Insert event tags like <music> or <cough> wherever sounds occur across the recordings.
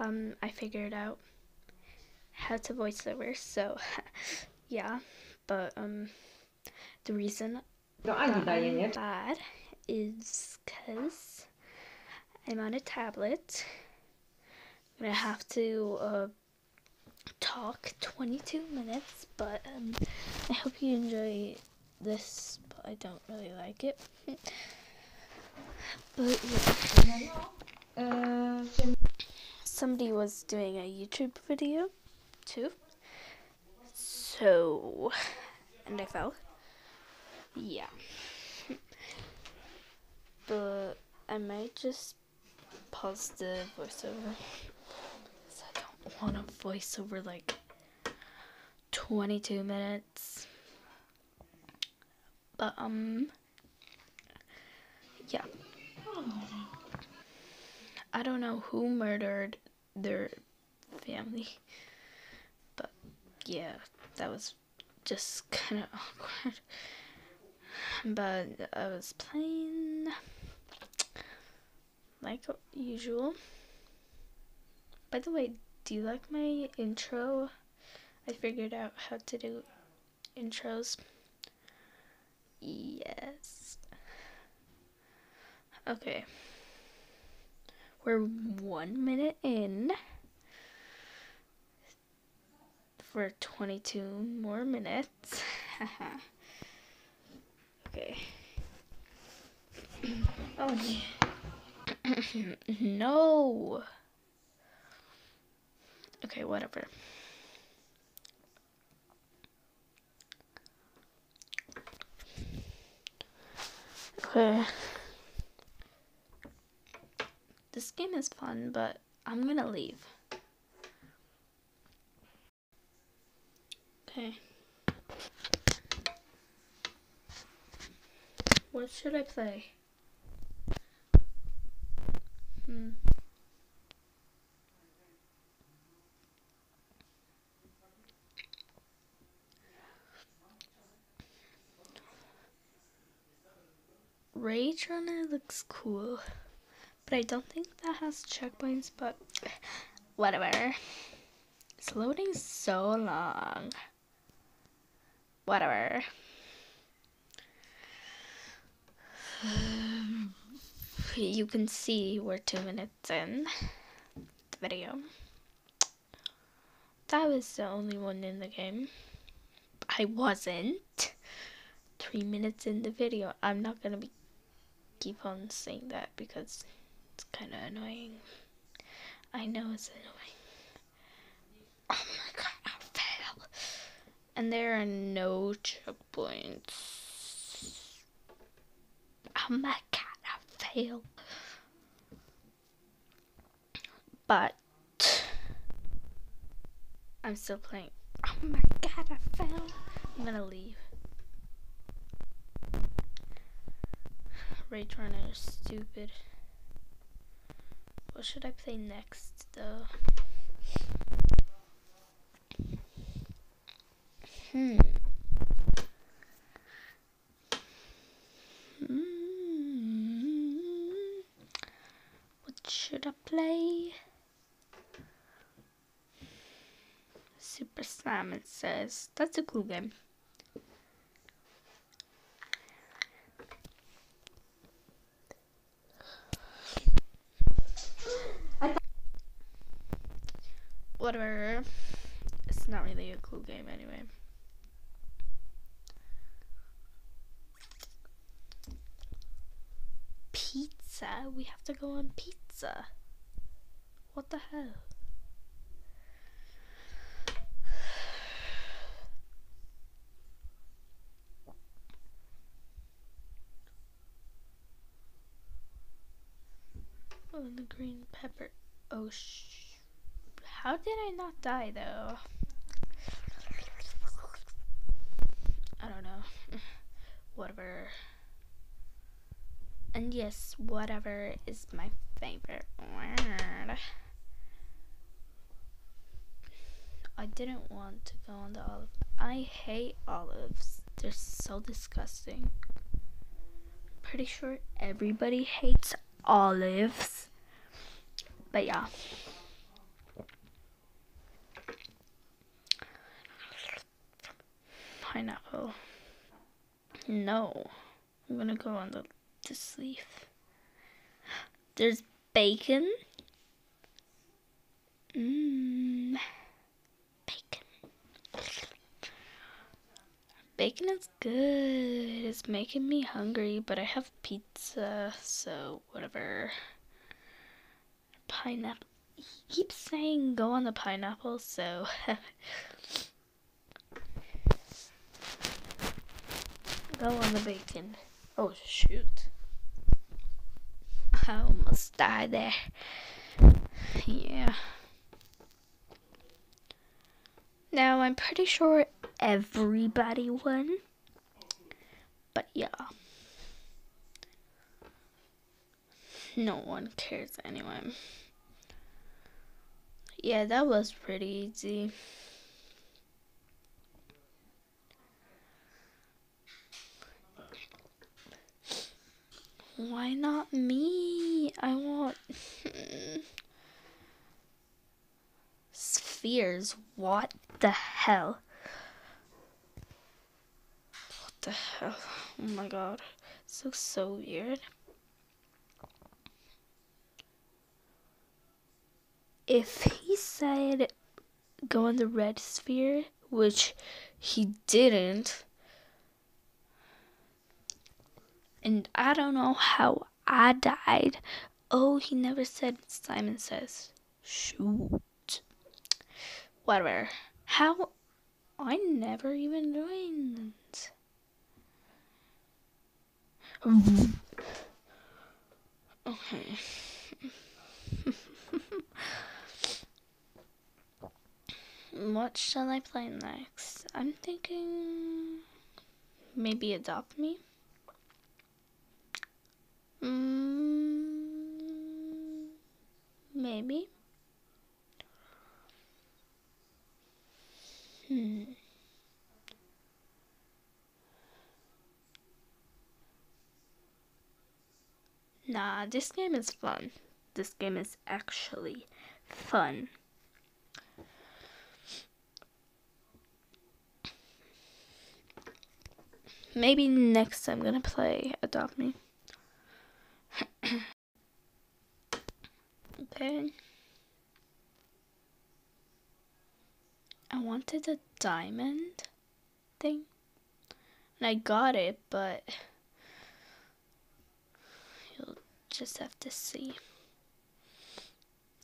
um, I figured out how to voiceover. So, <laughs> yeah, but um, the reason Do Ani daje, nie? I'm bad is because I'm on a tablet. I'm gonna have to uh, talk 22 minutes, but um, I hope you enjoy this. But I don't really like it. <laughs> but yeah, się- somebody was doing a YouTube video too. So, and I fell. Yeah. <laughs> but I might just pause the voiceover. 'cause I don't want to voiceover like 22 minutes. But, um, yeah. I don't know who murdered their family. But yeah, that was just kind of <laughs> awkward. But I was playing like usual. By the way, do you like my intro? I figured out how to do intros. Yes. Okay. We're one minute in for 22 more minutes. <laughs> okay. <clears throat> Oh, o nie. <clears throat> no. Okay, whatever. Okay. This game is fun, but I'm gonna leave. Okay. What should I play? Hmm. Rage Runner looks cool, but I don't think that has checkpoints, but whatever. It's loading so long. Whatever. <sighs> You can see we're two minutes in the video. That was the only one in the game. I wasn't. Three minutes in the video. I'm not gonna be keep on saying that because kind of annoying. I know it's annoying. Oh my god, I fail. And there are no checkpoints. Oh my god, I fail. But I'm still playing. Oh my god, I fail. I'm gonna leave. Rage Runner is stupid. What should I play next, though? Hmm. Hmm. What should I play? Super Simon says that's a cool game. Whatever. It's not really a cool game anyway. Pizza? We have to go on pizza. What the hell? Oh, the green pepper. Oh, sh. How did I not die though? I don't know. <sighs> whatever. And yes, whatever is my favorite word. I didn't want to go on the olive. I hate olives. They're so disgusting. Pretty sure everybody hates olives. But yeah. Pineapple. No. I'm gonna go on the this leaf. There's bacon. Mmm. Bacon. Bacon is good. It's making me hungry, but I have pizza, so whatever. Pineapple. He keeps saying go on the pineapple, so. <laughs> go on the bacon. Oh, shoot. I almost died there. Yeah. Now, I'm pretty sure everybody won. But yeah. No one cares anyway. Yeah, that was pretty easy. Why not me? I want spheres. What the hell? What the hell? Oh my god. This looks so weird. If he said go on the red sphere, which he didn't, and I don't know how I died. Oh, he never said Simon says. Shoot. Whatever. How? I never even joined. Okay. <laughs> what shall I play next? I'm thinking maybe Adopt Me. Mm, maybe. Hmm. Nah, this game is fun. This game is actually fun. Maybe next I'm gonna play Adopt Me. <coughs> okay. I wanted a diamond thing. And I got it, but you'll just have to see.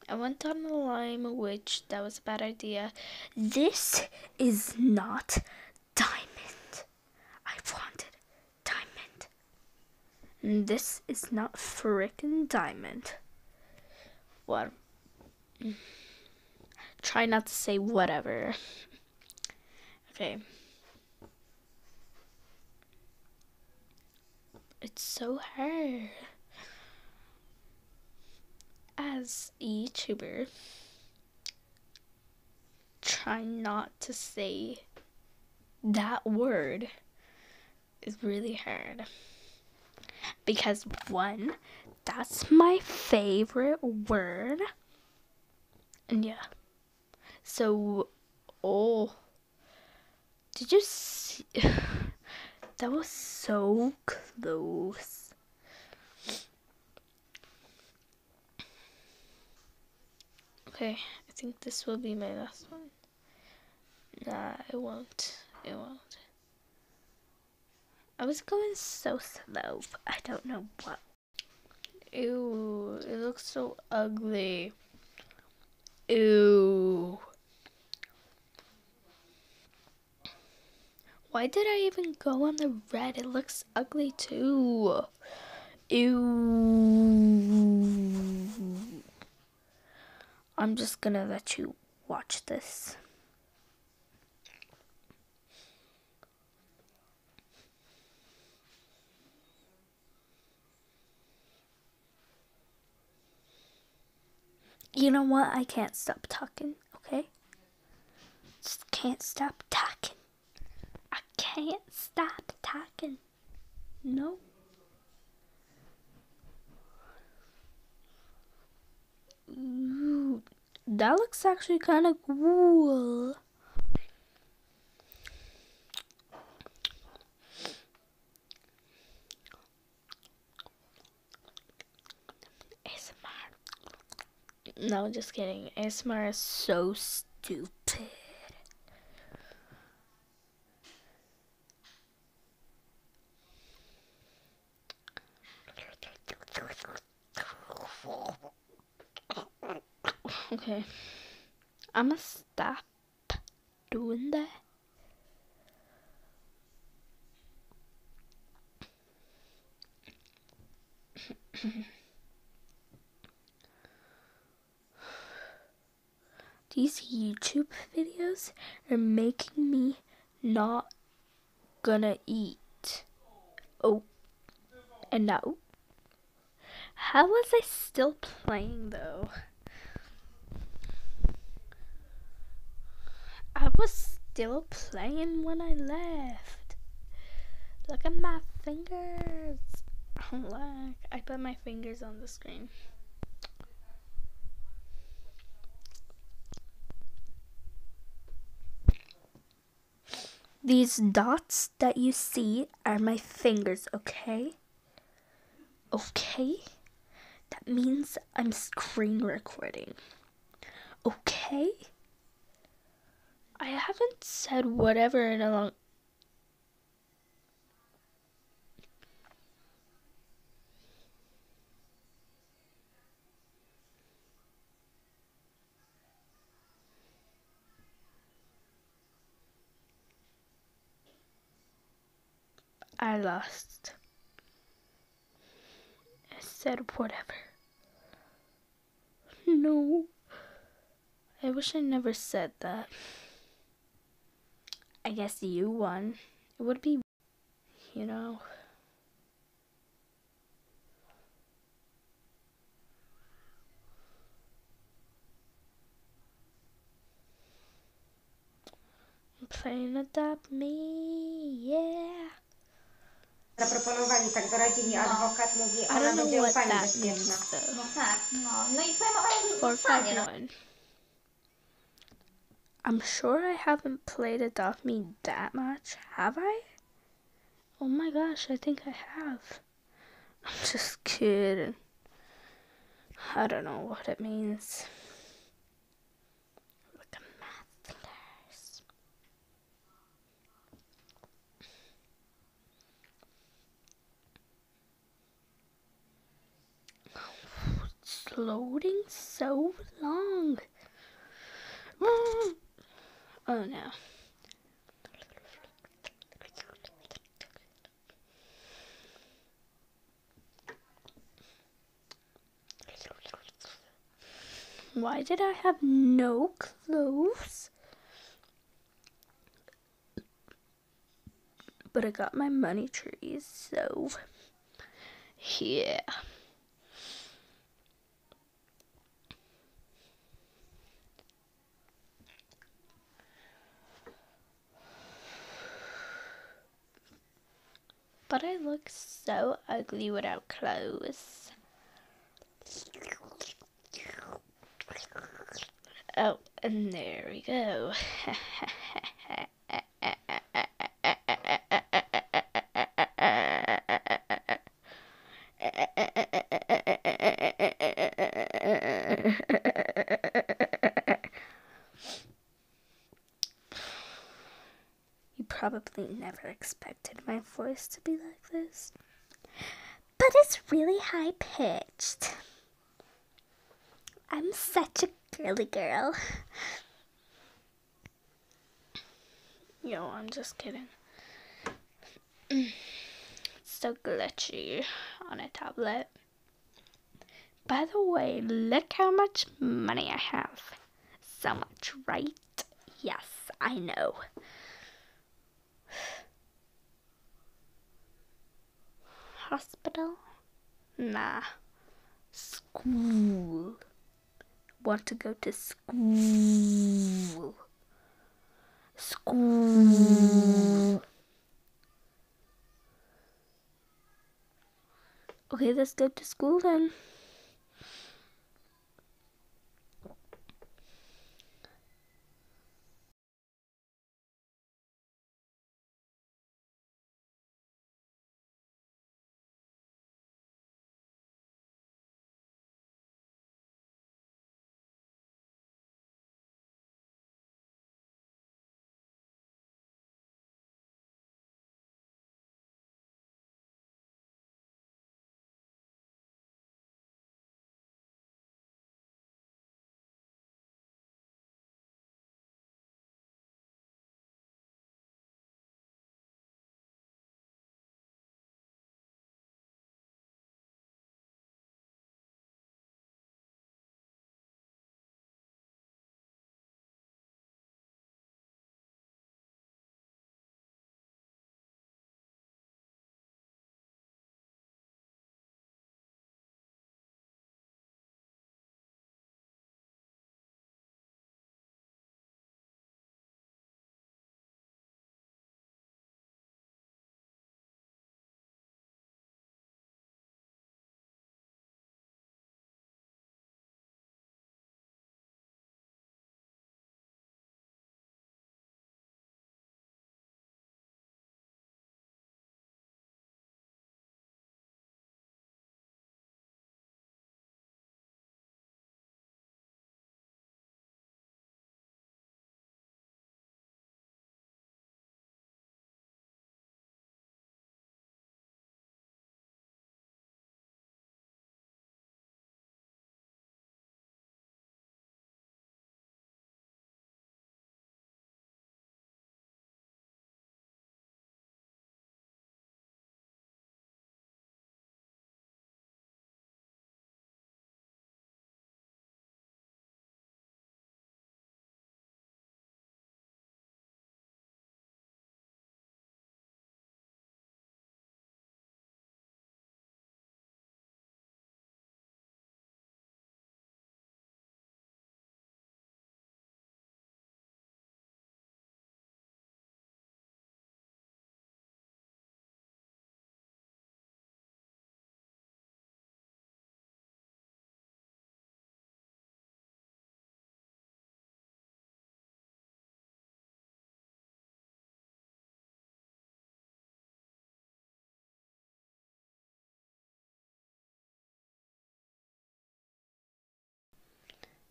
I went on the lime, which that was a bad idea. This is not diamond. I. And this is not frickin' diamond. What? Try not to say whatever. Okay. It's so hard. As a YouTuber, try not to say that word is really hard. Because one, that's my favorite word. And yeah. So, oh, did you see? <sighs> that was so close. Okay, I think this will be my last one. Nah, it won't. It won't. I was going so slow. I don't know what. Ew, it looks so ugly. Ew. Why did I even go on the red? It looks ugly too. Ew. I'm just gonna let you watch this. You know what? I can't stop talking, okay? Just can't stop talking. I can't stop talking. No. Ooh, that looks actually kind of cool. No, just kidding. ASMR is so stupid. Okay. I'm gonna stop doing that. These YouTube videos are making me not gonna eat. Oh, and now. How was I still playing though? I was still playing when I left. Look at my fingers. Look. I put my fingers on the screen. These dots that you see are my fingers, okay? Okay? That means I'm screen recording. Okay? I haven't said whatever in a long I lost. I said whatever. No. I wish I never said that. I guess you won. It would be, you know. Playing Adopt Me, yeah. Zaproponowali, tak doradzi mi adwokat, mówi, I ona don't know będzie u what pani that bezpieczna. means though. No tak, no. No i twoja mama jest Four w stanie, five no. one. I'm sure I haven't played Adopt Me that much, have I? Oh my gosh, I think I have. <laughs> I'm just kidding. I don't know what it means. Look at my fingers. It's loading so long. Mm. Oh no. Why did I have no clothes? But I got my money trees, so yeah. But I look so ugly without clothes. Oh, and there we go. You probably never expected my voice to be like this. But it's really high pitched. I'm such a girly girl. Yo, I'm just kidding. It's so glitchy on a tablet. By the way, look how much money I have. So much, right? Yes, I know. Hospital? Nah. School. Want to go to school. School. Okay, let's go to school then.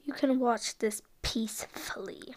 You can watch this peacefully.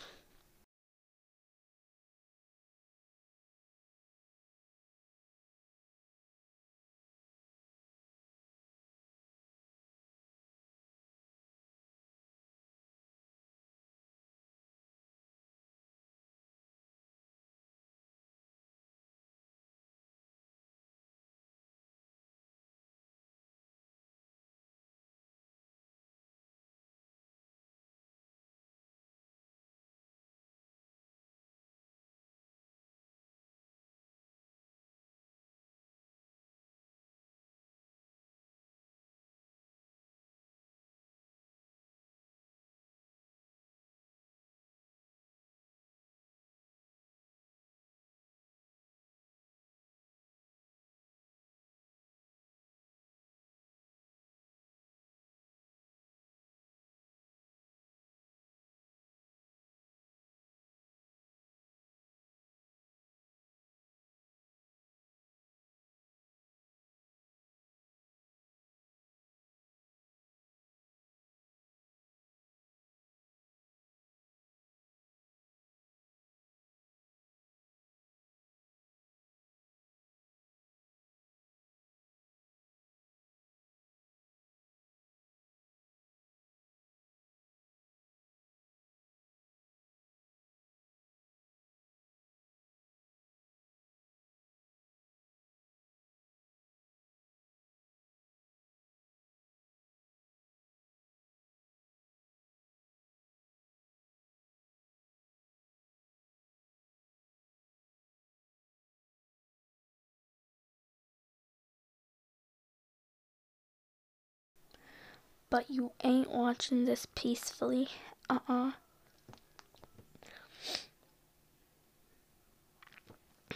But you ain't watching this peacefully. Uh uh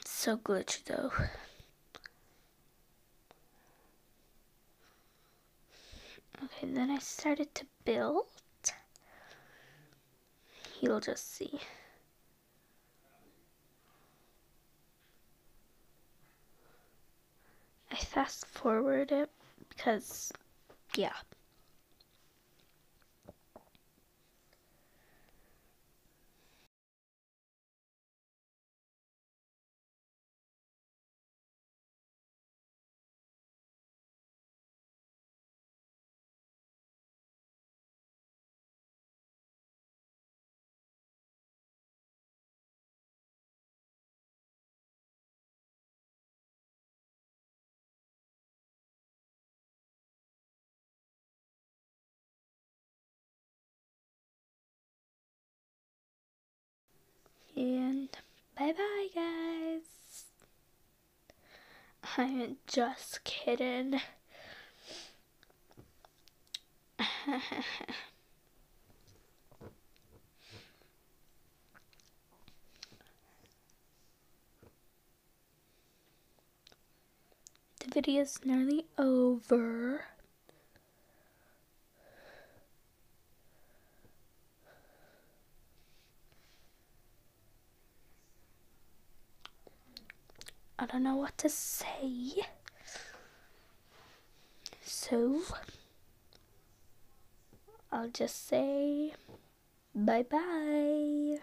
So glitchy though. Okay, then I started to build. You'll just see. I fast forward it because, yeah. And bye bye, guys. I'm just kidding. <laughs> the video's nearly over. I don't know what to say. So, I'll just say bye bye.